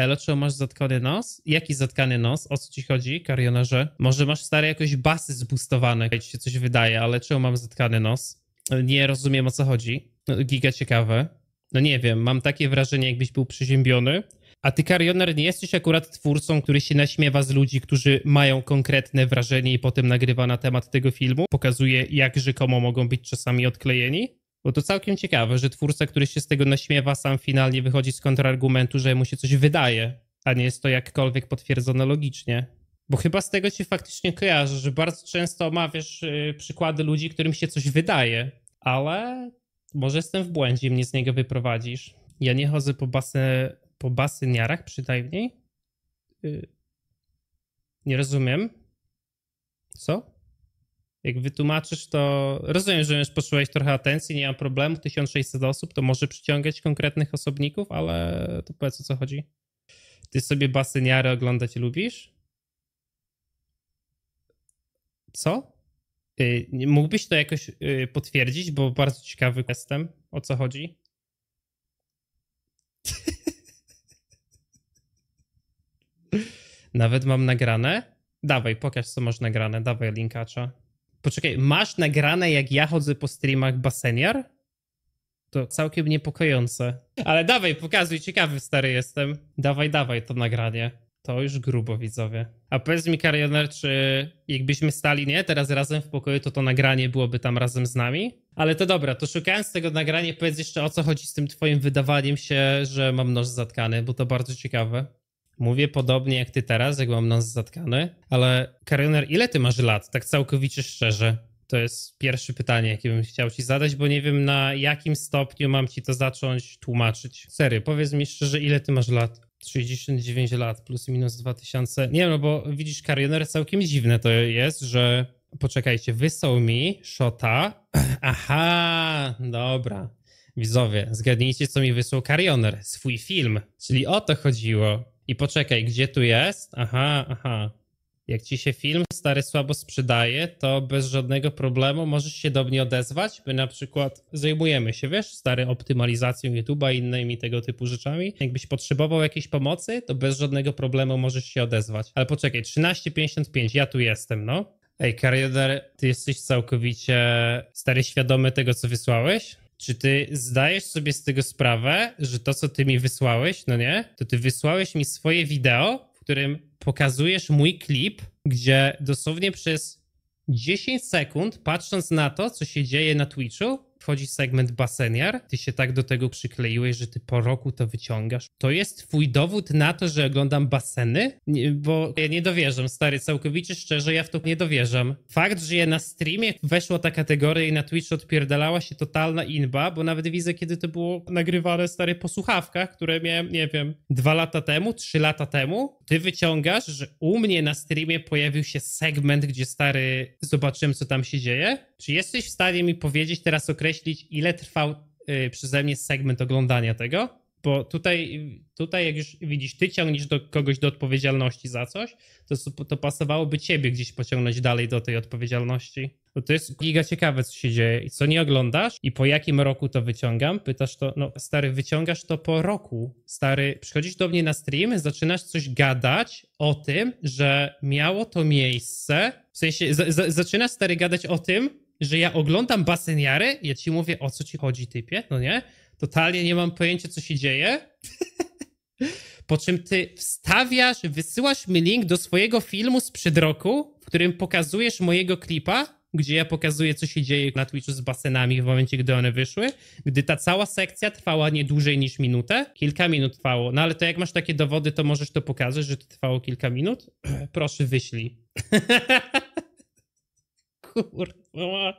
Elo, czy masz zatkany nos? Jaki zatkany nos? O co ci chodzi, karionerze? Może masz stare jakoś basy zbustowane, jak ci się coś wydaje, ale czemu mam zatkany nos? Nie rozumiem o co chodzi. No, giga ciekawe. No nie wiem, mam takie wrażenie, jakbyś był przeziębiony. A ty, Karioner, nie jesteś akurat twórcą, który się naśmiewa z ludzi, którzy mają konkretne wrażenie i potem nagrywa na temat tego filmu? Pokazuje, jak rzekomo mogą być czasami odklejeni? Bo to całkiem ciekawe, że twórca, który się z tego naśmiewa, sam finalnie wychodzi z kontrargumentu, że mu się coś wydaje, a nie jest to jakkolwiek potwierdzone logicznie. Bo chyba z tego ci faktycznie kojarzę, że bardzo często omawiasz yy, przykłady ludzi, którym się coś wydaje, ale może jestem w błędzie mnie z niego wyprowadzisz. Ja nie chodzę po, basy, po basyniarach przynajmniej. Yy, nie rozumiem. Co? Jak wytłumaczysz, to rozumiem, że już poczułeś trochę atencji, nie mam problemu. 1600 osób to może przyciągać konkretnych osobników, ale to powiedz o co chodzi. Ty sobie basyniary oglądać lubisz? Co? Yy, mógłbyś to jakoś yy, potwierdzić, bo bardzo ciekawy jestem, o co chodzi? Nawet mam nagrane? Dawaj, pokaż co masz nagrane, dawaj linkacza. Poczekaj, masz nagrane jak ja chodzę po streamach baseniar? To całkiem niepokojące. Ale dawaj, pokazuj, ciekawy stary jestem. Dawaj, dawaj to nagranie. To już grubo, widzowie. A powiedz mi, Karioner, czy jakbyśmy stali, nie, teraz razem w pokoju, to to nagranie byłoby tam razem z nami? Ale to dobra, to szukając tego nagrania, powiedz jeszcze o co chodzi z tym twoim wydawaniem się, że mam nos zatkany, bo to bardzo ciekawe. Mówię podobnie jak ty teraz, jak mam nos zatkany, ale Karioner, ile ty masz lat, tak całkowicie szczerze? To jest pierwsze pytanie, jakie bym chciał ci zadać, bo nie wiem na jakim stopniu mam ci to zacząć tłumaczyć. Serio, powiedz mi szczerze, ile ty masz lat? 69 lat, plus minus 2000. Nie no, bo widzisz, Karioner, całkiem dziwne to jest, że poczekajcie, wysłał mi shota. Aha, dobra. Widzowie, zgadnijcie, co mi wysłał Karioner. Swój film. Czyli o to chodziło. I poczekaj, gdzie tu jest? Aha, aha. Jak ci się film stary słabo sprzedaje, to bez żadnego problemu możesz się do mnie odezwać. My na przykład zajmujemy się, wiesz, stary optymalizacją YouTube'a i innymi tego typu rzeczami. Jakbyś potrzebował jakiejś pomocy, to bez żadnego problemu możesz się odezwać. Ale poczekaj, 13.55, ja tu jestem, no. Ej, Karioder, ty jesteś całkowicie stary świadomy tego, co wysłałeś? Czy ty zdajesz sobie z tego sprawę, że to, co ty mi wysłałeś, no nie, to ty wysłałeś mi swoje wideo, w którym pokazujesz mój klip, gdzie dosłownie przez 10 sekund, patrząc na to, co się dzieje na Twitchu, wchodzi segment baseniar, ty się tak do tego przykleiłeś, że ty po roku to wyciągasz. To jest twój dowód na to, że oglądam baseny? Nie, bo ja nie dowierzam, stary, całkowicie szczerze, ja w to nie dowierzam. Fakt, że ja na streamie weszła ta kategoria i na Twitch odpierdalała się totalna inba, bo nawet widzę, kiedy to było nagrywane, stary, po słuchawkach, które miałem, nie wiem, dwa lata temu, trzy lata temu. Ty wyciągasz, że u mnie na streamie pojawił się segment, gdzie, stary, zobaczyłem, co tam się dzieje. Czy jesteś w stanie mi powiedzieć teraz określić, określić, ile trwał y, przeze mnie segment oglądania tego, bo tutaj, tutaj jak już widzisz, ty ciągniesz do kogoś do odpowiedzialności za coś, to, to pasowałoby ciebie gdzieś pociągnąć dalej do tej odpowiedzialności. Bo to jest giga ciekawe, co się dzieje i co nie oglądasz i po jakim roku to wyciągam. Pytasz to, no stary, wyciągasz to po roku. Stary, przychodzisz do mnie na stream, zaczynasz coś gadać o tym, że miało to miejsce, w sensie z, z, zaczynasz stary gadać o tym, że ja oglądam baseniary, ja ci mówię, o co ci chodzi, typie, no nie? Totalnie nie mam pojęcia, co się dzieje. po czym ty wstawiasz, wysyłasz mi link do swojego filmu sprzed roku, w którym pokazujesz mojego klipa, gdzie ja pokazuję, co się dzieje na Twitchu z basenami w momencie, gdy one wyszły, gdy ta cała sekcja trwała nie dłużej niż minutę. Kilka minut trwało. No ale to jak masz takie dowody, to możesz to pokazać, że to trwało kilka minut? Proszę, wyślij. Kurwa.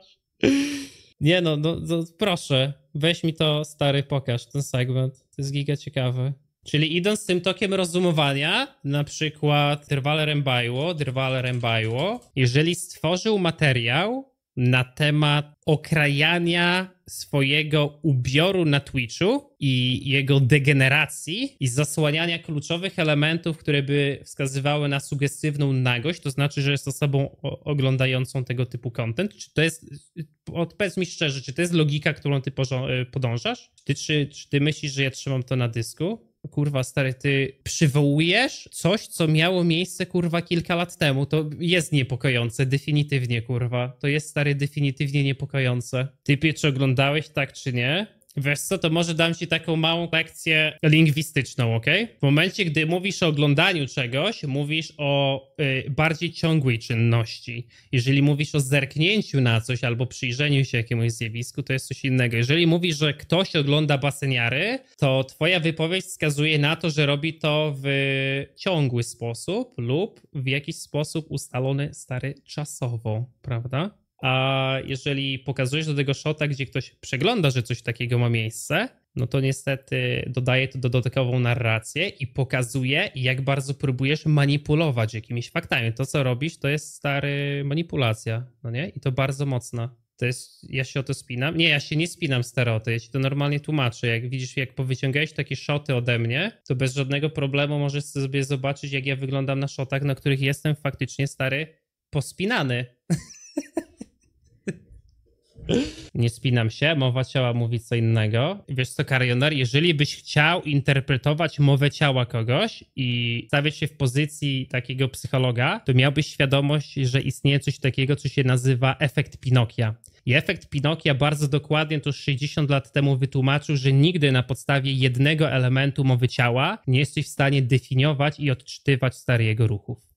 Nie no, no, no, proszę, weź mi to, stary, pokaż ten segment. To jest giga ciekawy. Czyli idąc tym tokiem rozumowania, na przykład Drwale Rembajło, Drwale Rembajło, jeżeli stworzył materiał, na temat okrajania swojego ubioru na Twitchu i jego degeneracji i zasłaniania kluczowych elementów, które by wskazywały na sugestywną nagość, to znaczy, że jest osobą oglądającą tego typu content. Czy to jest, odpowiedz mi szczerze, czy to jest logika, którą ty podążasz? Ty, czy, czy ty myślisz, że ja trzymam to na dysku? Kurwa, stary, ty przywołujesz coś, co miało miejsce, kurwa, kilka lat temu. To jest niepokojące, definitywnie, kurwa. To jest, stary, definitywnie niepokojące. Typie, czy oglądałeś tak, czy nie? Wiesz co, to może dam ci taką małą lekcję lingwistyczną, ok? W momencie, gdy mówisz o oglądaniu czegoś, mówisz o y, bardziej ciągłej czynności. Jeżeli mówisz o zerknięciu na coś albo przyjrzeniu się jakiemuś zjawisku, to jest coś innego. Jeżeli mówisz, że ktoś ogląda baseniary, to twoja wypowiedź wskazuje na to, że robi to w ciągły sposób lub w jakiś sposób ustalony stary czasowo, prawda? A jeżeli pokazujesz do tego shota, gdzie ktoś przegląda, że coś takiego ma miejsce, no to niestety dodaje to dodatkową narrację i pokazuje, jak bardzo próbujesz manipulować jakimiś faktami. To, co robisz, to jest stary manipulacja, no nie? I to bardzo mocna. To jest, ja się o to spinam. Nie, ja się nie spinam stereoty, ja ci to normalnie tłumaczę. Jak widzisz, jak powyciągałeś takie szoty ode mnie, to bez żadnego problemu możesz sobie zobaczyć, jak ja wyglądam na szotach, na których jestem faktycznie stary pospinany. Nie spinam się, mowa ciała mówi co innego. Wiesz co, Karioner, jeżeli byś chciał interpretować mowę ciała kogoś i stawiać się w pozycji takiego psychologa, to miałbyś świadomość, że istnieje coś takiego, co się nazywa efekt Pinokia. I efekt Pinokia bardzo dokładnie to 60 lat temu wytłumaczył, że nigdy na podstawie jednego elementu mowy ciała nie jesteś w stanie definiować i odczytywać stary jego ruchów.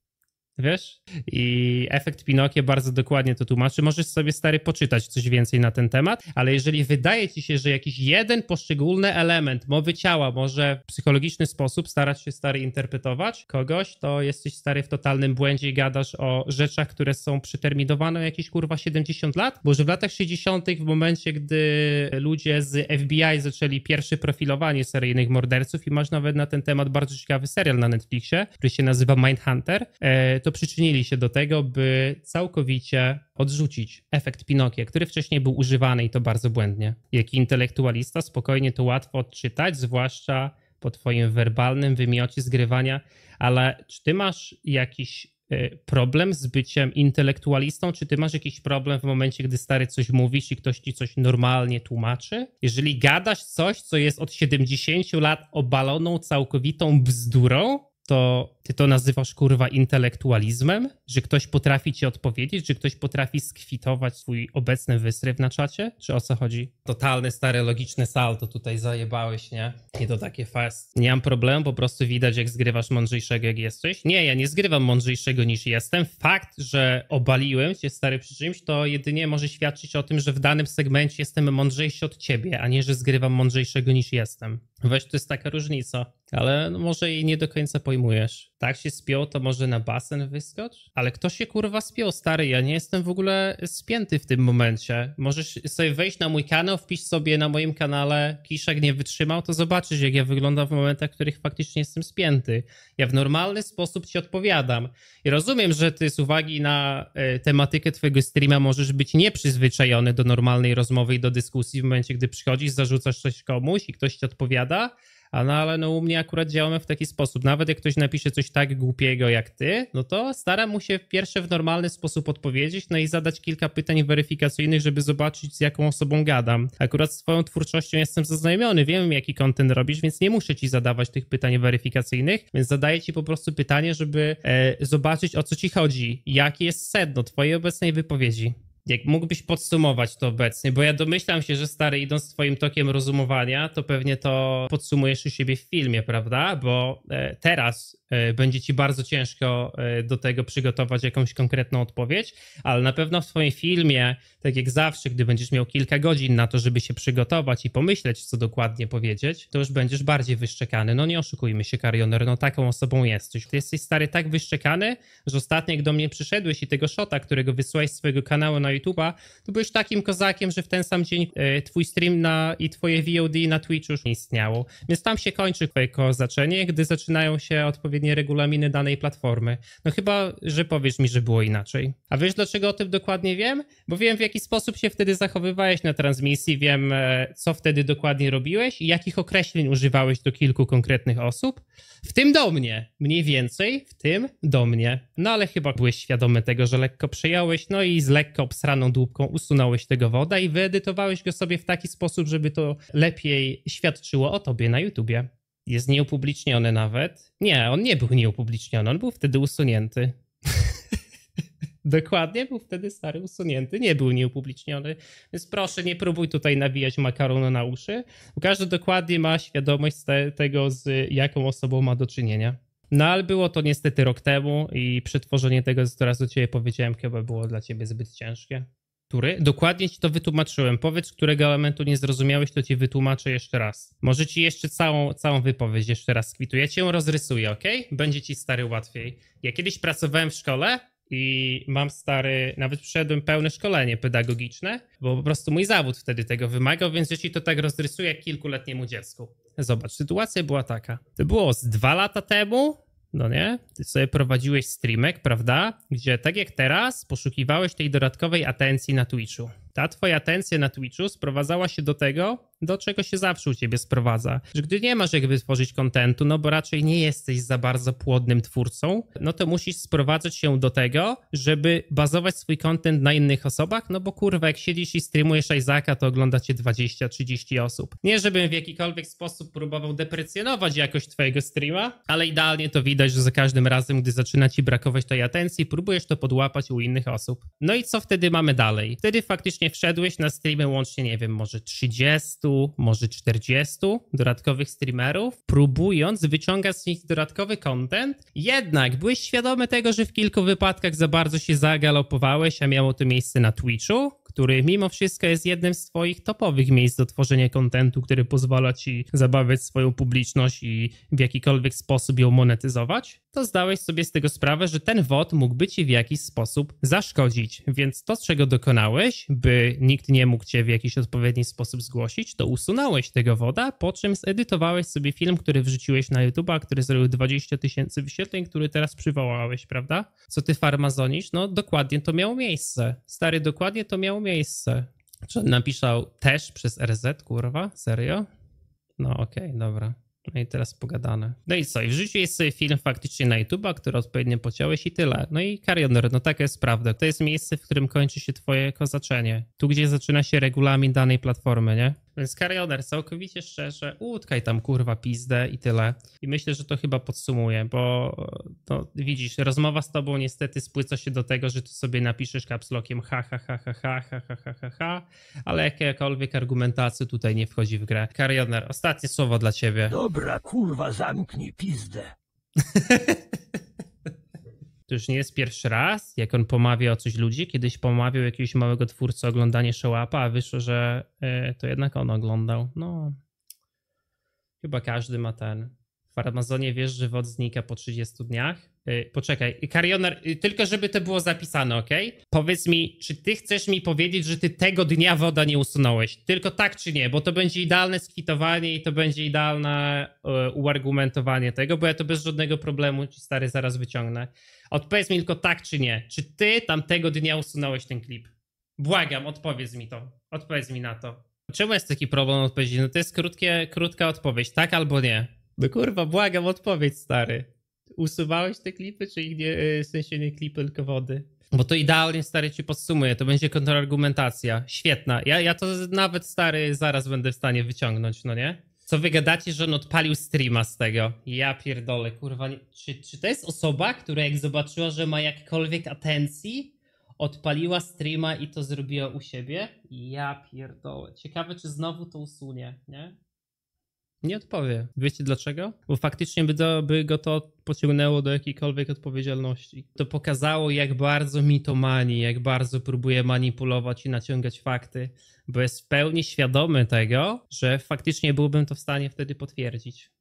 Wiesz? I efekt Pinokia bardzo dokładnie to tłumaczy. Możesz sobie stary poczytać coś więcej na ten temat, ale jeżeli wydaje ci się, że jakiś jeden poszczególny element mowy ciała może w psychologiczny sposób starać się stary interpretować kogoś, to jesteś stary w totalnym błędzie i gadasz o rzeczach, które są przeterminowane jakieś kurwa 70 lat, bo że w latach 60. w momencie, gdy ludzie z FBI zaczęli pierwsze profilowanie seryjnych morderców i masz nawet na ten temat bardzo ciekawy serial na Netflixie, który się nazywa Mindhunter, e, to przyczynili się do tego, by całkowicie odrzucić efekt Pinokia, który wcześniej był używany i to bardzo błędnie. Jaki intelektualista spokojnie to łatwo odczytać, zwłaszcza po twoim werbalnym wymiocie zgrywania, ale czy ty masz jakiś e, problem z byciem intelektualistą, czy ty masz jakiś problem w momencie, gdy stary coś mówisz i ktoś ci coś normalnie tłumaczy? Jeżeli gadasz coś, co jest od 70 lat obaloną całkowitą bzdurą, to ty to nazywasz kurwa intelektualizmem? Że ktoś potrafi ci odpowiedzieć, że ktoś potrafi skwitować swój obecny wysryw na czacie? Czy o co chodzi? Totalny stary logiczny salto tutaj zajebałeś, nie? I to takie fast. Nie mam problemu, po prostu widać jak zgrywasz mądrzejszego jak jesteś. Nie, ja nie zgrywam mądrzejszego niż jestem. Fakt, że obaliłem cię stary przy czymś, to jedynie może świadczyć o tym, że w danym segmencie jestem mądrzejszy od ciebie, a nie, że zgrywam mądrzejszego niż jestem. Weź, to jest taka różnica. Ale no może jej nie do końca pojmujesz tak się spiął, to może na basen wyskocz? Ale kto się kurwa spiął, stary? Ja nie jestem w ogóle spięty w tym momencie. Możesz sobie wejść na mój kanał, wpisz sobie na moim kanale Kiszek nie wytrzymał, to zobaczysz, jak ja wyglądam w momentach, w których faktycznie jestem spięty. Ja w normalny sposób ci odpowiadam. I rozumiem, że ty z uwagi na y, tematykę twojego streama możesz być nieprzyzwyczajony do normalnej rozmowy i do dyskusji w momencie, gdy przychodzisz, zarzucasz coś komuś i ktoś ci odpowiada, a no ale no u mnie akurat działamy w taki sposób. Nawet jak ktoś napisze coś tak głupiego jak ty, no to staram mu się pierwsze w normalny sposób odpowiedzieć, no i zadać kilka pytań weryfikacyjnych, żeby zobaczyć z jaką osobą gadam. Akurat z twoją twórczością jestem zaznajomiony, wiem jaki kontent robisz, więc nie muszę ci zadawać tych pytań weryfikacyjnych, więc zadaję ci po prostu pytanie, żeby e, zobaczyć o co ci chodzi, jakie jest sedno twojej obecnej wypowiedzi. Jak mógłbyś podsumować to obecnie, bo ja domyślam się, że stary, idąc twoim tokiem rozumowania, to pewnie to podsumujesz u siebie w filmie, prawda? Bo e, teraz będzie ci bardzo ciężko e, do tego przygotować jakąś konkretną odpowiedź, ale na pewno w twoim filmie, tak jak zawsze, gdy będziesz miał kilka godzin na to, żeby się przygotować i pomyśleć, co dokładnie powiedzieć, to już będziesz bardziej wyszczekany. No nie oszukujmy się, Karioner, no taką osobą jesteś. Ty jesteś stary tak wyszczekany, że ostatnio jak do mnie przyszedłeś i tego shota, którego wysłałeś z swojego kanału na YouTube'a, to byłeś takim kozakiem, że w ten sam dzień e, twój stream na, i twoje VOD na Twitchu już nie istniało. Więc tam się kończy twoje kozaczenie, gdy zaczynają się odpowiednie regulaminy danej platformy. No chyba, że powiesz mi, że było inaczej. A wiesz dlaczego o tym dokładnie wiem? Bo wiem w jaki sposób się wtedy zachowywałeś na transmisji, wiem e, co wtedy dokładnie robiłeś i jakich określeń używałeś do kilku konkretnych osób. W tym do mnie, mniej więcej, w tym do mnie. No ale chyba byłeś świadomy tego, że lekko przejąłeś, no i z lekko obsraną dłubką usunąłeś tego woda i wyedytowałeś go sobie w taki sposób, żeby to lepiej świadczyło o tobie na YouTubie. Jest nieupubliczniony nawet. Nie, on nie był nieupubliczniony, on był wtedy usunięty. Dokładnie, był wtedy stary usunięty, nie był nieupubliczniony, więc proszę nie próbuj tutaj nawijać makaronu na uszy, każdy dokładnie ma świadomość te, tego, z jaką osobą ma do czynienia. No ale było to niestety rok temu i przetworzenie tego, co teraz do ciebie powiedziałem, chyba było dla ciebie zbyt ciężkie. Który? Dokładnie ci to wytłumaczyłem. Powiedz, którego elementu nie zrozumiałeś, to ci wytłumaczę jeszcze raz. Może ci jeszcze całą, całą wypowiedź jeszcze raz skwituję. Ja cię ją rozrysuję, ok? Będzie ci stary łatwiej. Ja kiedyś pracowałem w szkole i mam stary, nawet przeszedłem pełne szkolenie pedagogiczne, bo po prostu mój zawód wtedy tego wymagał, więc jeśli to tak rozrysuję kilkuletniemu dziecku. Zobacz, sytuacja była taka. To było z dwa lata temu, no nie? Ty sobie prowadziłeś streamek, prawda? Gdzie tak jak teraz poszukiwałeś tej dodatkowej atencji na Twitchu. Ta twoja atencja na Twitchu sprowadzała się do tego, do czego się zawsze u ciebie sprowadza. Że gdy nie masz jak wytworzyć kontentu, no bo raczej nie jesteś za bardzo płodnym twórcą, no to musisz sprowadzać się do tego, żeby bazować swój kontent na innych osobach, no bo kurwa, jak siedzisz i streamujesz Isaaca, to ogląda cię 20-30 osób. Nie, żebym w jakikolwiek sposób próbował deprecjonować jakość twojego streama, ale idealnie to widać, że za każdym razem, gdy zaczyna ci brakować tej atencji, próbujesz to podłapać u innych osób. No i co wtedy mamy dalej? Wtedy faktycznie wszedłeś na streamy łącznie, nie wiem, może 30, może 40 dodatkowych streamerów, próbując wyciągać z nich dodatkowy content. Jednak byłeś świadomy tego, że w kilku wypadkach za bardzo się zagalopowałeś, a miało to miejsce na Twitchu, który mimo wszystko jest jednym z twoich topowych miejsc do tworzenia kontentu, który pozwala ci zabawiać swoją publiczność i w jakikolwiek sposób ją monetyzować, to zdałeś sobie z tego sprawę, że ten WOD mógłby ci w jakiś sposób zaszkodzić. Więc to, czego dokonałeś, by nikt nie mógł cię w jakiś odpowiedni sposób zgłosić, to usunąłeś tego woda, po czym zedytowałeś sobie film, który wrzuciłeś na YouTube, który zrobił 20 tysięcy wyświetleń, który teraz przywołałeś, prawda? Co ty farmazonisz? No dokładnie to miało miejsce. Stary, dokładnie to miało miejsce. Czy napisał też przez RZ, kurwa? Serio? No okej, okay, dobra. No i teraz pogadane. No i co? I wrzuciłeś sobie film faktycznie na YouTube'a, który odpowiednio pociąłeś i tyle. No i Karioner, no taka jest prawda. To jest miejsce, w którym kończy się twoje kozaczenie. Tu, gdzie zaczyna się regulamin danej platformy, nie? Więc Carrioner, całkowicie szczerze, utkaj tam kurwa pizdę i tyle. I myślę, że to chyba podsumuje, bo widzisz, rozmowa z tobą niestety spłyca się do tego, że ty sobie napiszesz kapslokiem ha ha ha ha ha ha ha ha ha ha, ale jakakolwiek argumentacja tutaj nie wchodzi w grę. Carrioner, ostatnie słowo dla ciebie. Dobra, kurwa, zamknij pizdę. To już nie jest pierwszy raz, jak on pomawia o coś ludzi. Kiedyś pomawiał jakiegoś małego twórcy oglądanie showapa, a wyszło, że y, to jednak on oglądał. No, chyba każdy ma ten. W Amazonie wiesz, że WOD znika po 30 dniach. Yy, poczekaj, Karioner, yy, tylko żeby to było zapisane, ok? Powiedz mi, czy ty chcesz mi powiedzieć, że ty tego dnia woda nie usunąłeś? Tylko tak czy nie? Bo to będzie idealne skwitowanie i to będzie idealne yy, uargumentowanie tego, bo ja to bez żadnego problemu ci stary zaraz wyciągnę. Odpowiedz mi tylko tak czy nie. Czy ty tamtego dnia usunąłeś ten klip? Błagam, odpowiedz mi to. Odpowiedz mi na to. Czemu jest taki problem odpowiedzi? No to jest krótkie, krótka odpowiedź, tak albo nie. No kurwa, błagam, odpowiedź stary. Usuwałeś te klipy, czy ich nie, w sensie nie klipy, tylko wody? Bo to idealnie, stary, ci podsumuję. To będzie kontrargumentacja. Świetna. Ja, ja to nawet, stary, zaraz będę w stanie wyciągnąć, no nie? Co wy gadacie, że on odpalił streama z tego? Ja pierdolę, kurwa. Nie... Czy, czy to jest osoba, która jak zobaczyła, że ma jakkolwiek atencji, odpaliła streama i to zrobiła u siebie? Ja pierdolę. Ciekawe, czy znowu to usunie, nie? Nie odpowie. Wiecie dlaczego? Bo faktycznie by, to, by go to pociągnęło do jakiejkolwiek odpowiedzialności. To pokazało, jak bardzo mitomani, jak bardzo próbuje manipulować i naciągać fakty, bo jest w pełni świadomy tego, że faktycznie byłbym to w stanie wtedy potwierdzić.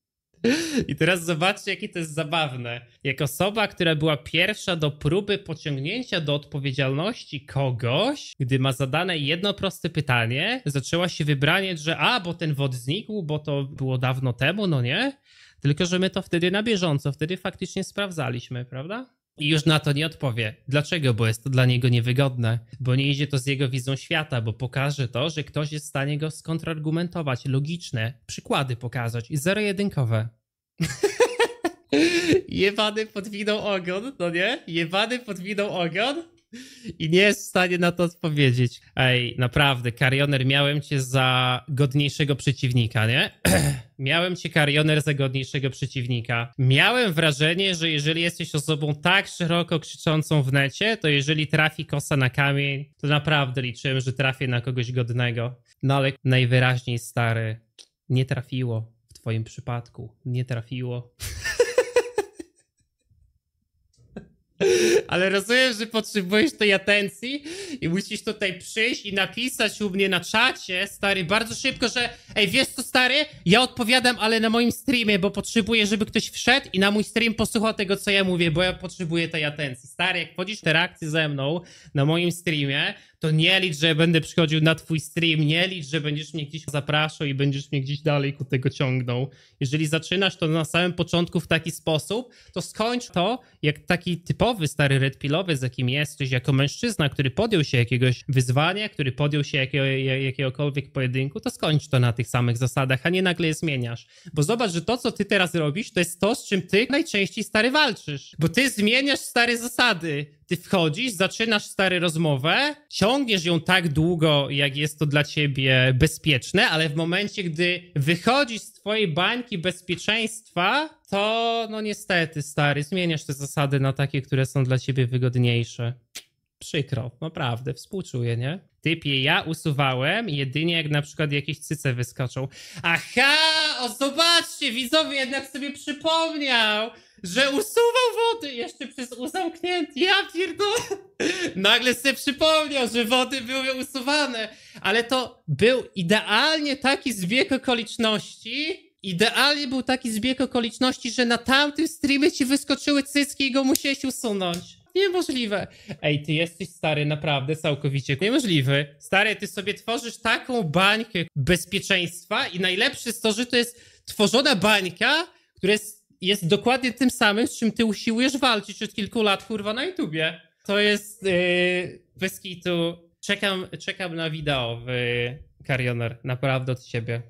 I teraz zobaczcie, jakie to jest zabawne. Jak osoba, która była pierwsza do próby pociągnięcia do odpowiedzialności kogoś, gdy ma zadane jedno proste pytanie, zaczęła się wybraniać, że a, bo ten wod znikł, bo to było dawno temu, no nie? Tylko, że my to wtedy na bieżąco, wtedy faktycznie sprawdzaliśmy, prawda? I już na to nie odpowie. Dlaczego? Bo jest to dla niego niewygodne, bo nie idzie to z jego wizją świata, bo pokaże to, że ktoś jest w stanie go skontrargumentować, logiczne przykłady pokazać i zero-jedynkowe. Jebany podwinął ogon, no nie? Jebany podwinął ogon i nie jest w stanie na to odpowiedzieć. Ej, naprawdę, Karioner, miałem cię za godniejszego przeciwnika, nie? miałem cię, Karioner, za godniejszego przeciwnika. Miałem wrażenie, że jeżeli jesteś osobą tak szeroko krzyczącą w necie, to jeżeli trafi kosa na kamień, to naprawdę liczyłem, że trafię na kogoś godnego. No ale najwyraźniej, stary, nie trafiło w twoim przypadku. Nie trafiło. Ale rozumiem, że potrzebujesz tej atencji i musisz tutaj przyjść i napisać u mnie na czacie, stary, bardzo szybko, że ej, wiesz co, stary, ja odpowiadam, ale na moim streamie, bo potrzebuję, żeby ktoś wszedł i na mój stream posłuchał tego, co ja mówię, bo ja potrzebuję tej atencji. Stary, jak wchodzisz w interakcję ze mną na moim streamie, to nie licz, że będę przychodził na twój stream, nie licz, że będziesz mnie gdzieś zapraszał i będziesz mnie gdzieś dalej ku tego ciągnął. Jeżeli zaczynasz to na samym początku w taki sposób, to skończ to jak taki typowy stary red pilowy, z jakim jesteś, jako mężczyzna, który podjął się jakiegoś wyzwania, który podjął się jakiego, jakiegokolwiek pojedynku, to skończ to na tych samych zasadach, a nie nagle je zmieniasz. Bo zobacz, że to, co ty teraz robisz, to jest to, z czym ty najczęściej stary walczysz. Bo ty zmieniasz stare zasady ty wchodzisz, zaczynasz stary rozmowę, ciągniesz ją tak długo, jak jest to dla ciebie bezpieczne, ale w momencie, gdy wychodzisz z twojej bańki bezpieczeństwa, to no niestety, stary, zmieniasz te zasady na takie, które są dla ciebie wygodniejsze. Przykro, naprawdę, współczuję, nie? Typie, ja usuwałem jedynie jak na przykład jakieś cyce wyskoczą. Aha! O, zobaczcie, widzowie jednak sobie przypomniał! że usuwał wody jeszcze przez uzamknięty. Ja pierdolę. Nagle sobie przypomniał, że wody były usuwane. Ale to był idealnie taki zbieg okoliczności. Idealnie był taki zbieg okoliczności, że na tamtym streamie ci wyskoczyły cycki i go musiałeś usunąć. Niemożliwe. Ej, ty jesteś stary, naprawdę, całkowicie niemożliwy. Stary, ty sobie tworzysz taką bańkę bezpieczeństwa i najlepsze jest to, że to jest tworzona bańka, która jest jest dokładnie tym samym, z czym ty usiłujesz walczyć od kilku lat, kurwa, na YouTubie. To jest yy, bez kitu. Czekam, czekam na wideo w Carioner, naprawdę od ciebie.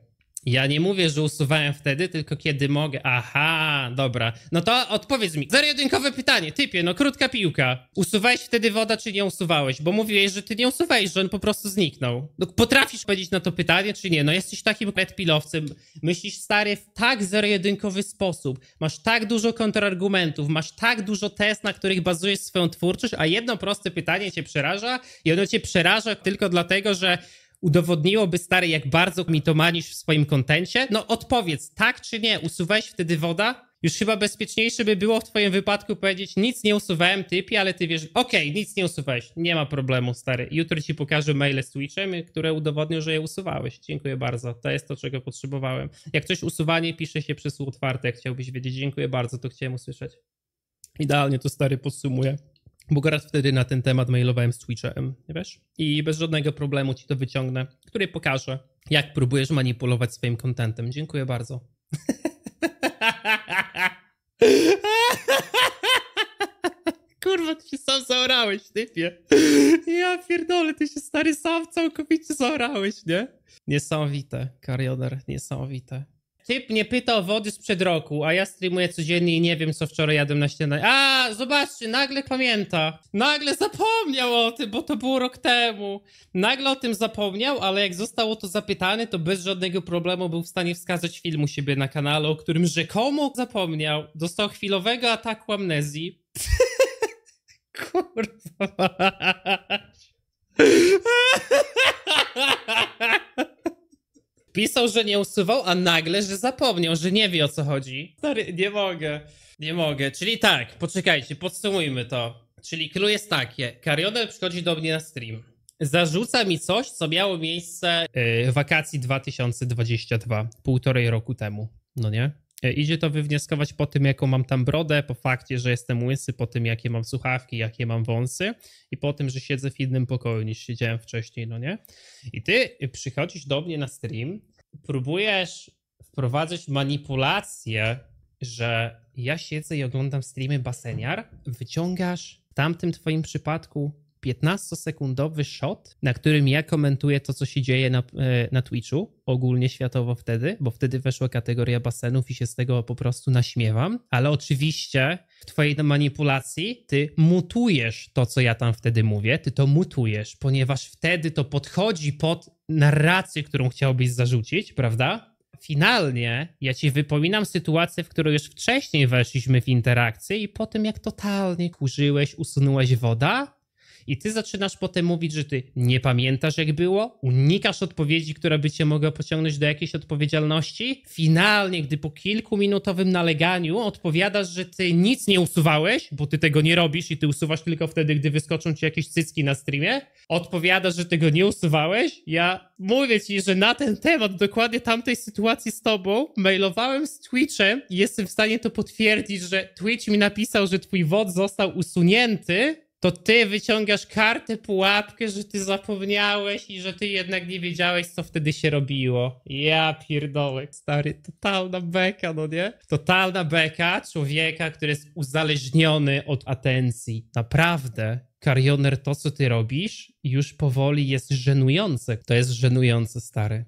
Ja nie mówię, że usuwałem wtedy, tylko kiedy mogę. Aha, dobra. No to odpowiedz mi. Zero-jedynkowe pytanie. Typie, no krótka piłka. Usuwałeś wtedy woda, czy nie usuwałeś? Bo mówiłeś, że ty nie usuwałeś, że on po prostu zniknął. No potrafisz powiedzieć na to pytanie, czy nie? No jesteś takim pilowcem. Myślisz, stary, w tak zero-jedynkowy sposób. Masz tak dużo kontrargumentów, masz tak dużo test, na których bazujesz swoją twórczość, a jedno proste pytanie cię przeraża i ono cię przeraża tylko dlatego, że udowodniłoby stary, jak bardzo mitomanisz w swoim kontencie? No odpowiedz, tak czy nie? Usuwałeś wtedy woda? Już chyba bezpieczniejsze by było w twoim wypadku powiedzieć, nic nie usuwałem typie, ale ty wiesz, okej, okay, nic nie usuwałeś, nie ma problemu, stary. Jutro ci pokażę maile z Twitchem, które udowodnią, że je usuwałeś. Dziękuję bardzo, to jest to, czego potrzebowałem. Jak coś usuwanie pisze się przez otwarte, jak chciałbyś wiedzieć, dziękuję bardzo, to chciałem usłyszeć. Idealnie to stary podsumuje. Bo raz wtedy na ten temat mailowałem z Twitchem, wiesz? I bez żadnego problemu ci to wyciągnę, który pokaże, jak próbujesz manipulować swoim kontentem. Dziękuję bardzo. Kurwa, ty się sam zaorałeś, typie. Ja pierdolę, ty się stary sam całkowicie zaorałeś, nie? Niesamowite, Karioner, niesamowite. Typ mnie pyta o wody sprzed roku, a ja streamuję codziennie i nie wiem, co wczoraj jadłem na śniadanie. A, zobaczcie, nagle pamięta. Nagle zapomniał o tym, bo to było rok temu. Nagle o tym zapomniał, ale jak zostało to zapytane, to bez żadnego problemu był w stanie wskazać film u siebie na kanale, o którym rzekomo zapomniał. Dostał chwilowego ataku amnezji. Kurwa. Pisał, że nie usuwał, a nagle, że zapomniał, że nie wie o co chodzi. Stary, nie mogę. Nie mogę. Czyli tak, poczekajcie, podsumujmy to. Czyli clue jest takie. Karionel przychodzi do mnie na stream. Zarzuca mi coś, co miało miejsce yy, wakacji 2022, półtorej roku temu. No nie? E, idzie to wywnioskować po tym, jaką mam tam brodę, po fakcie, że jestem łysy, po tym, jakie mam słuchawki, jakie mam wąsy i po tym, że siedzę w innym pokoju niż siedziałem wcześniej, no nie? I ty przychodzisz do mnie na stream, próbujesz wprowadzać manipulację, że ja siedzę i oglądam streamy baseniar, wyciągasz w tamtym twoim przypadku 15-sekundowy shot, na którym ja komentuję to, co się dzieje na, e, na Twitchu, ogólnie światowo wtedy, bo wtedy weszła kategoria basenów i się z tego po prostu naśmiewam. Ale oczywiście w twojej manipulacji ty mutujesz to, co ja tam wtedy mówię, ty to mutujesz, ponieważ wtedy to podchodzi pod narrację, którą chciałbyś zarzucić, prawda? Finalnie ja ci wypominam sytuację, w której już wcześniej weszliśmy w interakcję i po tym jak totalnie kurzyłeś, usunąłeś woda, i ty zaczynasz potem mówić, że ty nie pamiętasz jak było, unikasz odpowiedzi, która by cię mogła pociągnąć do jakiejś odpowiedzialności. Finalnie, gdy po kilkuminutowym naleganiu odpowiadasz, że ty nic nie usuwałeś, bo ty tego nie robisz i ty usuwasz tylko wtedy, gdy wyskoczą ci jakieś cycki na streamie, odpowiadasz, że tego nie usuwałeś. Ja mówię ci, że na ten temat, dokładnie tamtej sytuacji z tobą, mailowałem z Twitchem i jestem w stanie to potwierdzić, że Twitch mi napisał, że twój wod został usunięty, to ty wyciągasz kartę, pułapkę, że ty zapomniałeś i że ty jednak nie wiedziałeś, co wtedy się robiło. Ja pierdolę, stary, totalna beka, no nie? Totalna beka człowieka, który jest uzależniony od atencji. Naprawdę. Karioner, to co ty robisz, już powoli jest żenujące. To jest żenujące, stary.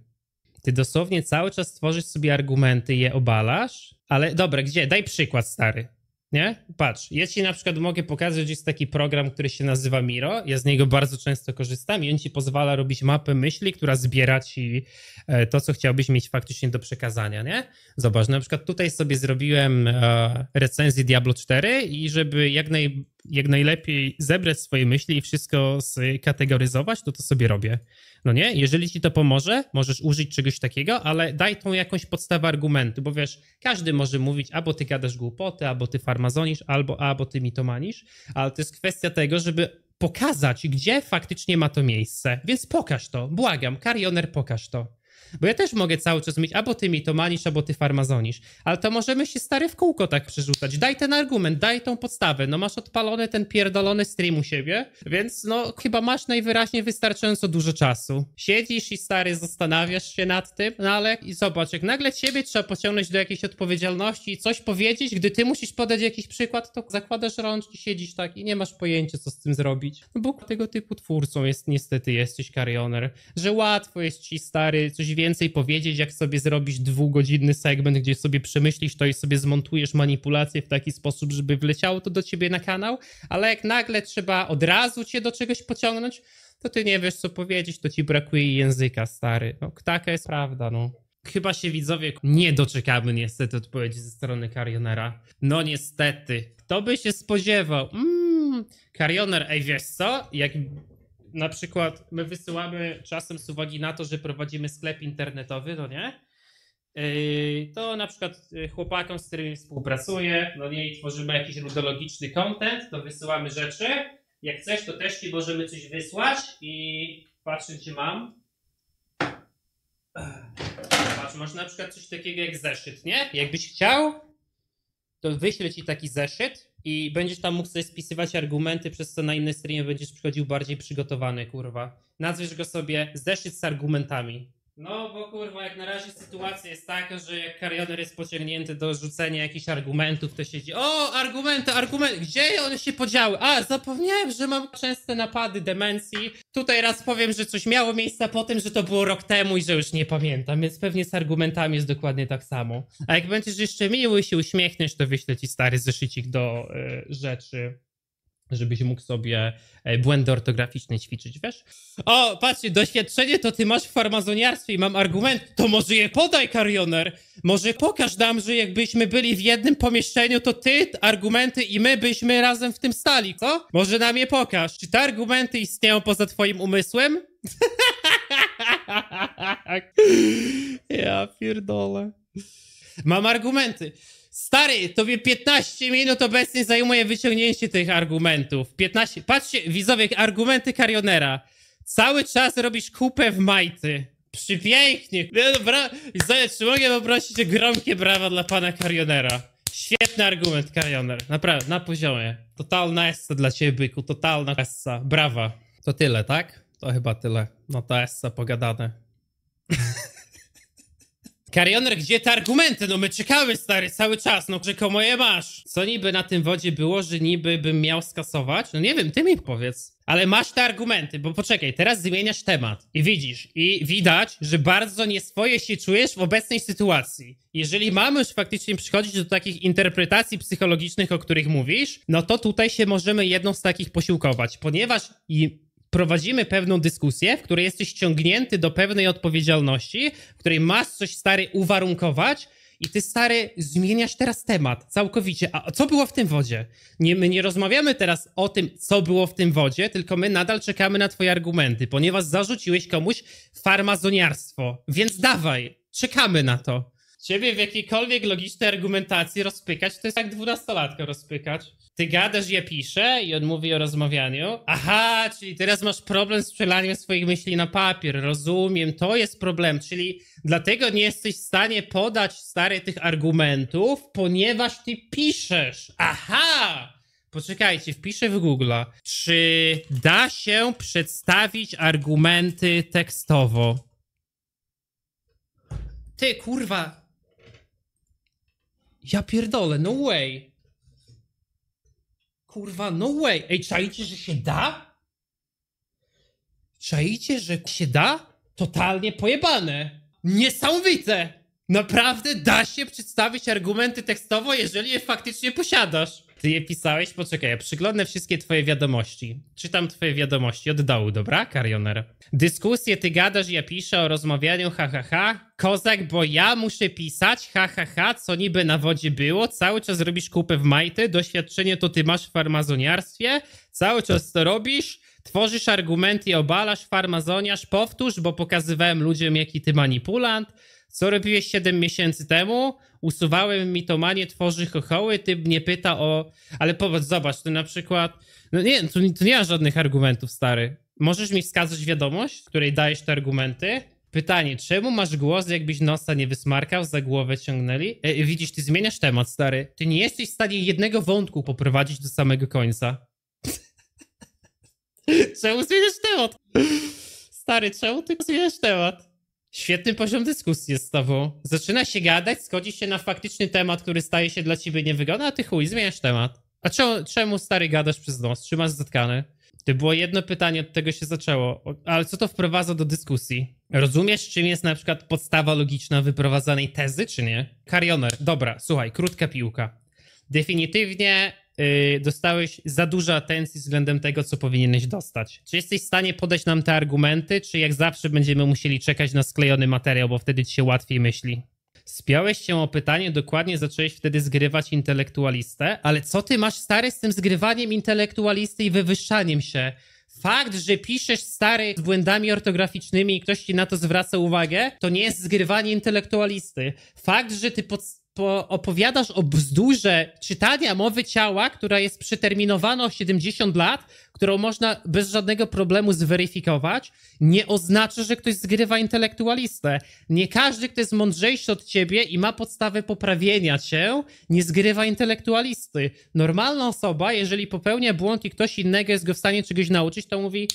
Ty dosłownie cały czas tworzysz sobie argumenty, je obalasz, ale dobra, gdzie? Daj przykład, stary. Nie? Patrz, ja ci na przykład mogę pokazać, że jest taki program, który się nazywa Miro. Ja z niego bardzo często korzystam i on ci pozwala robić mapę myśli, która zbiera ci e, to, co chciałbyś mieć faktycznie do przekazania, nie? Zobacz, na przykład tutaj sobie zrobiłem e, recenzję Diablo 4 i żeby jak, naj, jak najlepiej zebrać swoje myśli i wszystko skategoryzować, to to sobie robię. No nie? Jeżeli ci to pomoże, możesz użyć czegoś takiego, ale daj tą jakąś podstawę argumentu, bo wiesz, każdy może mówić, albo ty gadasz głupoty, albo ty farmazonisz, albo albo ty mitomanisz, ale to jest kwestia tego, żeby pokazać, gdzie faktycznie ma to miejsce. Więc pokaż to, błagam, Karioner, pokaż to. Bo ja też mogę cały czas mieć, albo ty mi to manisz, albo ty farmazonisz. Ale to możemy się stary w kółko tak przerzucać. Daj ten argument, daj tą podstawę. No masz odpalony ten pierdolony stream u siebie, więc no chyba masz najwyraźniej wystarczająco dużo czasu. Siedzisz i stary zastanawiasz się nad tym, no ale i zobacz, jak nagle ciebie trzeba pociągnąć do jakiejś odpowiedzialności i coś powiedzieć, gdy ty musisz podać jakiś przykład, to zakładasz rączki, siedzisz tak i nie masz pojęcia, co z tym zrobić. No bo tego typu twórcą jest niestety jesteś karioner, że łatwo jest ci stary coś więcej powiedzieć, jak sobie zrobisz dwugodzinny segment, gdzie sobie przemyślisz to i sobie zmontujesz manipulację w taki sposób, żeby wleciało to do ciebie na kanał, ale jak nagle trzeba od razu cię do czegoś pociągnąć, to ty nie wiesz co powiedzieć, to ci brakuje języka, stary. No, taka jest prawda, no. Chyba się widzowie nie doczekamy niestety odpowiedzi ze strony Karionera. No niestety. Kto by się spodziewał? Mmm, Karioner, ej wiesz co? Jak na przykład my wysyłamy czasem z uwagi na to, że prowadzimy sklep internetowy, no nie? Yy, to na przykład yy, chłopakom, z którymi współpracuję, no nie, i tworzymy jakiś ludologiczny content, to wysyłamy rzeczy. Jak chcesz, to też ci możemy coś wysłać i patrzę, gdzie mam. Patrz, masz na przykład coś takiego jak zeszyt, nie? Jakbyś chciał, to wyślę ci taki zeszyt i będziesz tam mógł sobie spisywać argumenty, przez co na inny streamie będziesz przychodził bardziej przygotowany, kurwa. Nazwiesz go sobie zeszyt z argumentami. No, bo kurwa, jak na razie sytuacja jest taka, że jak karioner jest pociągnięty do rzucenia jakichś argumentów, to siedzi. O, argumenty, argumenty, gdzie one się podziały? A, zapomniałem, że mam częste napady demencji. Tutaj raz powiem, że coś miało miejsce, po tym, że to było rok temu i że już nie pamiętam, więc pewnie z argumentami jest dokładnie tak samo. A jak będziesz jeszcze miły się uśmiechniesz, to wyślę ci stary zeszycik do y, rzeczy żebyś mógł sobie e, błędy ortograficzne ćwiczyć, wiesz? O, patrzcie, doświadczenie to ty masz w farmazoniarstwie i mam argument, to może je podaj, Karioner. Może pokaż nam, że jakbyśmy byli w jednym pomieszczeniu, to ty, argumenty i my byśmy razem w tym stali, co? Może nam je pokaż. Czy te argumenty istnieją poza twoim umysłem? ja pierdolę. Mam argumenty. Stary, tobie 15 minut obecnie zajmuje wyciągnięcie tych argumentów. 15. Patrzcie, widzowie, argumenty Karionera. Cały czas robisz kupę w majty. Przypięknie. Bra... Widzowie, czy mogę poprosić o gromkie brawa dla pana Karionera? Świetny argument, Karioner. Naprawdę, na poziomie. Totalna essa dla ciebie, byku. Totalna essa. Brawa. To tyle, tak? To chyba tyle. No to essa pogadane. Karioner, gdzie te argumenty? No my czekamy, stary, cały czas, no rzekomo je masz. Co niby na tym wodzie było, że niby bym miał skasować? No nie wiem, ty mi powiedz. Ale masz te argumenty, bo poczekaj, teraz zmieniasz temat i widzisz, i widać, że bardzo nieswoje się czujesz w obecnej sytuacji. Jeżeli mamy już faktycznie przychodzić do takich interpretacji psychologicznych, o których mówisz, no to tutaj się możemy jedną z takich posiłkować, ponieważ i prowadzimy pewną dyskusję, w której jesteś ciągnięty do pewnej odpowiedzialności, w której masz coś stary uwarunkować, i ty, stary, zmieniasz teraz temat całkowicie. A co było w tym wodzie? Nie, my nie rozmawiamy teraz o tym, co było w tym wodzie, tylko my nadal czekamy na twoje argumenty, ponieważ zarzuciłeś komuś farmazoniarstwo. Więc dawaj, czekamy na to. Ciebie w jakiejkolwiek logicznej argumentacji rozpykać, to jest jak dwunastolatka rozpykać. Ty gadasz, ja piszę i on mówi o rozmawianiu. Aha, czyli teraz masz problem z przelaniem swoich myśli na papier. Rozumiem, to jest problem, czyli dlatego nie jesteś w stanie podać stary tych argumentów, ponieważ ty piszesz. Aha! Poczekajcie, wpiszę w Google. Czy da się przedstawić argumenty tekstowo? Ty, kurwa. Ja pierdolę, no way. Kurwa, no way. Ej, czaicie, że się da? Czaicie, że się da? Totalnie pojebane. Niesamowite. Naprawdę da się przedstawić argumenty tekstowo, jeżeli je faktycznie posiadasz. Ty je pisałeś? Poczekaj, ja przyglądnę wszystkie twoje wiadomości. Czytam twoje wiadomości od dołu, dobra, Karioner? Dyskusje ty gadasz, ja piszę o rozmawianiu, ha, ha, ha. Kozak, bo ja muszę pisać, ha, ha, ha, co niby na wodzie było. Cały czas robisz kupę w majty, doświadczenie to ty masz w farmazoniarstwie. Cały czas to robisz. Tworzysz argumenty obalasz farmazoniarz. Powtórz, bo pokazywałem ludziom, jaki ty manipulant. Co robiłeś 7 miesięcy temu? Usuwałem mitomanie, tworzy chochoły, ty mnie pyta o... Ale powiedz, zobacz, to na przykład... No nie, tu, tu nie ma żadnych argumentów, stary. Możesz mi wskazać wiadomość, w której dajesz te argumenty? Pytanie, czemu masz głos, jakbyś nosa nie wysmarkał, za głowę ciągnęli? E, widzisz, ty zmieniasz temat, stary. Ty nie jesteś w stanie jednego wątku poprowadzić do samego końca. czemu zmieniasz temat? Stary, czemu ty zmieniasz temat? Świetny poziom dyskusji jest z tobą. Zaczyna się gadać, schodzi się na faktyczny temat, który staje się dla ciebie niewygodny, a ty chuj, zmieniasz temat. A czemu, czemu stary gadasz przez nos? Trzymasz zatkany? To było jedno pytanie, od tego się zaczęło. Ale co to wprowadza do dyskusji? Rozumiesz, czym jest na przykład podstawa logiczna wyprowadzanej tezy, czy nie? Karioner, dobra, słuchaj, krótka piłka. Definitywnie dostałeś za dużo atencji względem tego, co powinieneś dostać. Czy jesteś w stanie podać nam te argumenty, czy jak zawsze będziemy musieli czekać na sklejony materiał, bo wtedy ci się łatwiej myśli? Spiąłeś się o pytanie, dokładnie zacząłeś wtedy zgrywać intelektualistę, ale co ty masz stary z tym zgrywaniem intelektualisty i wywyższaniem się? Fakt, że piszesz stary z błędami ortograficznymi i ktoś ci na to zwraca uwagę, to nie jest zgrywanie intelektualisty. Fakt, że ty pod, po, opowiadasz o bzdurze czytania mowy ciała, która jest przeterminowana o 70 lat, którą można bez żadnego problemu zweryfikować, nie oznacza, że ktoś zgrywa intelektualistę. Nie każdy, kto jest mądrzejszy od ciebie i ma podstawę poprawienia cię, nie zgrywa intelektualisty. Normalna osoba, jeżeli popełnia błąd i ktoś innego jest go w stanie czegoś nauczyć, to mówi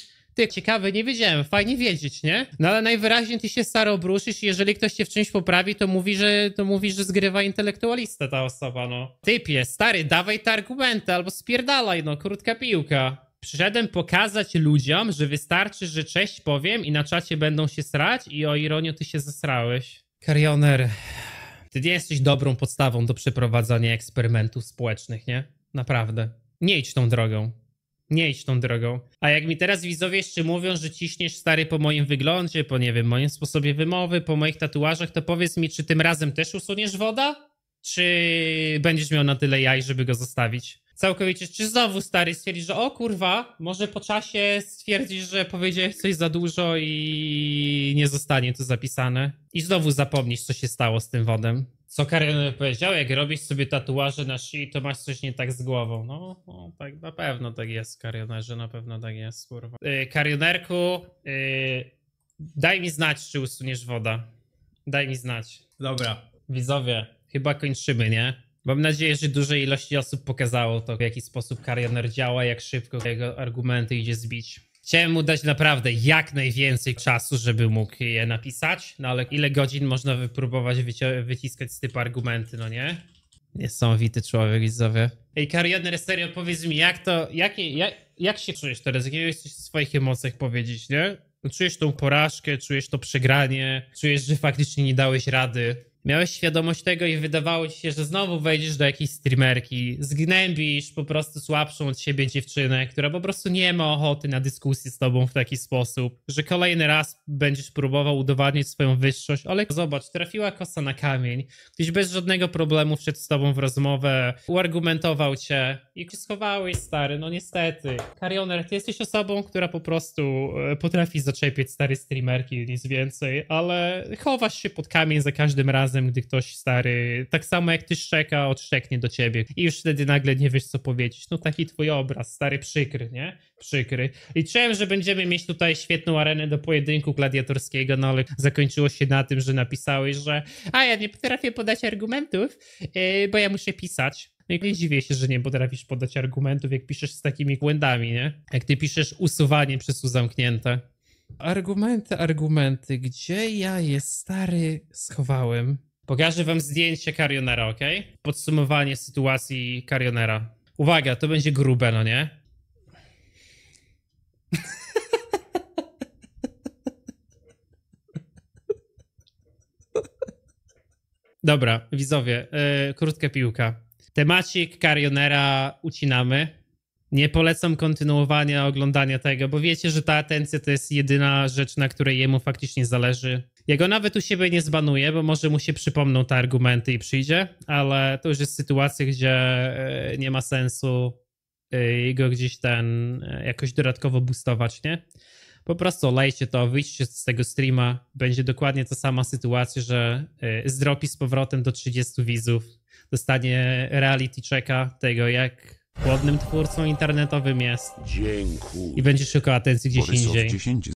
ty, ciekawe, nie wiedziałem, fajnie wiedzieć, nie? No ale najwyraźniej ty się staro obruszysz i jeżeli ktoś cię w czymś poprawi, to mówi, że to mówi, że zgrywa intelektualistę ta osoba, no. Typie, stary, dawaj te argumenty albo spierdalaj, no, krótka piłka. Przyszedłem pokazać ludziom, że wystarczy, że cześć powiem i na czacie będą się srać i o ironię ty się zesrałeś. Karioner, ty nie jesteś dobrą podstawą do przeprowadzania eksperymentów społecznych, nie? Naprawdę. Nie idź tą drogą. Nie idź tą drogą. A jak mi teraz widzowie jeszcze mówią, że ciśniesz stary po moim wyglądzie, po nie wiem, moim sposobie wymowy, po moich tatuażach, to powiedz mi, czy tym razem też usuniesz woda? Czy będziesz miał na tyle jaj, żeby go zostawić? Całkowicie, czy znowu stary stwierdzi, że o kurwa, może po czasie stwierdzisz, że powiedziałeś coś za dużo i nie zostanie to zapisane. I znowu zapomnisz, co się stało z tym wodem. Co Karion powiedział, jak robisz sobie tatuaże na szyi, to masz coś nie tak z głową. No, no tak na pewno tak jest, Karionerze, na pewno tak jest, kurwa. Yy, Karionerku, yy, daj mi znać, czy usuniesz woda. Daj mi znać. Dobra, widzowie, chyba kończymy, nie? Mam nadzieję, że dużej ilości osób pokazało to, w jaki sposób Karioner działa, jak szybko jego argumenty idzie zbić. Chciałem mu dać naprawdę jak najwięcej czasu, żeby mógł je napisać, no ale ile godzin można wypróbować wyci- wyciskać z typu argumenty, no nie? Niesamowity człowiek, widzowie. Ej, Karioner, serio, powiedz mi, jak to, jakie, jak, jak się czujesz teraz? Jakiegoś coś o swoich emocjach powiedzieć, nie? Czujesz tą porażkę, czujesz to przegranie, czujesz, że faktycznie nie dałeś rady. Miałeś świadomość tego i wydawało ci się, że znowu wejdziesz do jakiejś streamerki, zgnębisz po prostu słabszą od siebie dziewczynę, która po prostu nie ma ochoty na dyskusję z tobą w taki sposób, że kolejny raz będziesz próbował udowadniać swoją wyższość, ale zobacz, trafiła kosa na kamień, ktoś bez żadnego problemu wszedł z tobą w rozmowę, uargumentował cię i schowałeś, stary, no niestety. Karioner, ty jesteś osobą, która po prostu e, potrafi zaczepiać stare streamerki, nic więcej, ale chowasz się pod kamień za każdym razem, gdy ktoś stary, tak samo jak ty szczeka, odszczeknie do ciebie i już wtedy nagle nie wiesz co powiedzieć. No taki twój obraz, stary, przykry, nie? Przykry. Liczyłem, że będziemy mieć tutaj świetną arenę do pojedynku gladiatorskiego, no ale zakończyło się na tym, że napisałeś, że a ja nie potrafię podać argumentów, yy, bo ja muszę pisać. No nie dziwię się, że nie potrafisz podać argumentów, jak piszesz z takimi błędami, nie? Jak ty piszesz usuwanie przez U zamknięte. Argumenty, argumenty. Gdzie ja je stary schowałem? Pokażę wam zdjęcie Karionera, ok? Podsumowanie sytuacji Karionera. Uwaga, to będzie grube, no nie? Dobra, widzowie, yy, krótka piłka. Temacik Karionera ucinamy. Nie polecam kontynuowania oglądania tego, bo wiecie, że ta atencja to jest jedyna rzecz, na której jemu faktycznie zależy. Ja go nawet u siebie nie zbanuję, bo może mu się przypomną te argumenty i przyjdzie, ale to już jest sytuacja, gdzie e, nie ma sensu e, go gdzieś ten e, jakoś dodatkowo boostować, nie? Po prostu olejcie to, wyjdźcie z tego streama, będzie dokładnie ta sama sytuacja, że zdropi z powrotem do 30 widzów, dostanie reality checka tego, jak płodnym twórcą internetowym jest Dziękuję. i będzie szukał atencji gdzieś Borysow indziej. 10